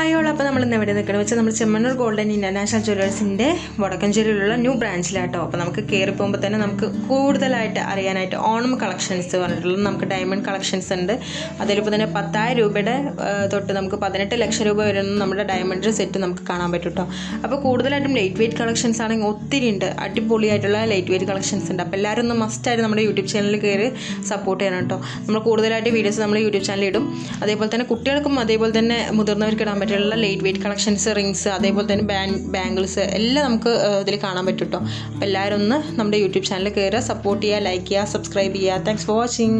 Hi all അപ്പോൾ നമ്മൾ ഇന്ന് എവിടെ നിൽക്കണമെന്ന് വെച്ചാൽ നമ്മൾ ചെമ്മണ്ണൂർ ഗോൾഡൻ ഇന്റർനാഷണൽ ജ്വല്ലേഴ്സിന്റെ വടക്കഞ്ചേരിയിലുള്ള ന്യൂ ബ്രാഞ്ചിലാട്ടോ. അപ്പോൾ നമുക്ക് കയറി പോകുമ്പോൾ തന്നെ നമുക്ക് കൂടുതലായിട്ട് അറിയാനായിട്ട് ഓണം കളക്ഷൻസ് പറഞ്ഞിട്ടുള്ളത് നമുക്ക് ഡയമണ്ട് കളക്ഷൻസ് ഉണ്ട്. അതിലിപ്പോൾ തന്നെ പത്തായിരം രൂപയുടെ തൊട്ട് നമുക്ക് പതിനെട്ട് ലക്ഷം രൂപ വരുന്ന നമ്മുടെ ഡയമണ്ട് സെറ്റ് നമുക്ക് കാണാൻ പറ്റും കേട്ടോ അപ്പോൾ കൂടുതലായിട്ടും ലൈറ്റ് വെയിറ്റ് കളക്ഷൻസ് ആണെങ്കിൽ ഒത്തിരി ഉണ്ട്. അടിപൊളിയായിട്ടുള്ള ലൈറ്റ് വെയിറ്റ് കളക്ഷൻസ് ഉണ്ട്. അപ്പോൾ എല്ലാവരും ഒന്ന് മസ്റ്റായിട്ട് നമ്മുടെ യൂട്യൂബ് ചാനലിൽ കയറി സപ്പോർട്ട് ചെയ്യണം കേട്ടോ നമ്മൾ കൂടുതലായിട്ട് വീഡിയോസ് നമ്മൾ യൂട്യൂബ് ചാനലിൽ ഇടും. അതേപോലെ തന്നെ കുട്ടികൾക്കും അതേപോലെ തന്നെ മുതിർന്നവർക്ക് ഇടാൻ പറ്റിയുള്ള ലൈറ്റ് വെയിറ്റ് കളക്ഷൻസ് റിങ്സ് അതേപോലെ തന്നെ ബാൻ ബാംഗിൾസ് എല്ലാം നമുക്ക് ഇതിൽ കാണാൻ പറ്റും കേട്ടോ അപ്പോൾ എല്ലാവരും ഒന്ന് നമ്മുടെ യൂട്യൂബ് ചാനൽ കയറുക സപ്പോർട്ട് ചെയ്യുക ലൈക്ക് ചെയ്യുക സബ്സ്ക്രൈബ് ചെയ്യുക. Thanks for watching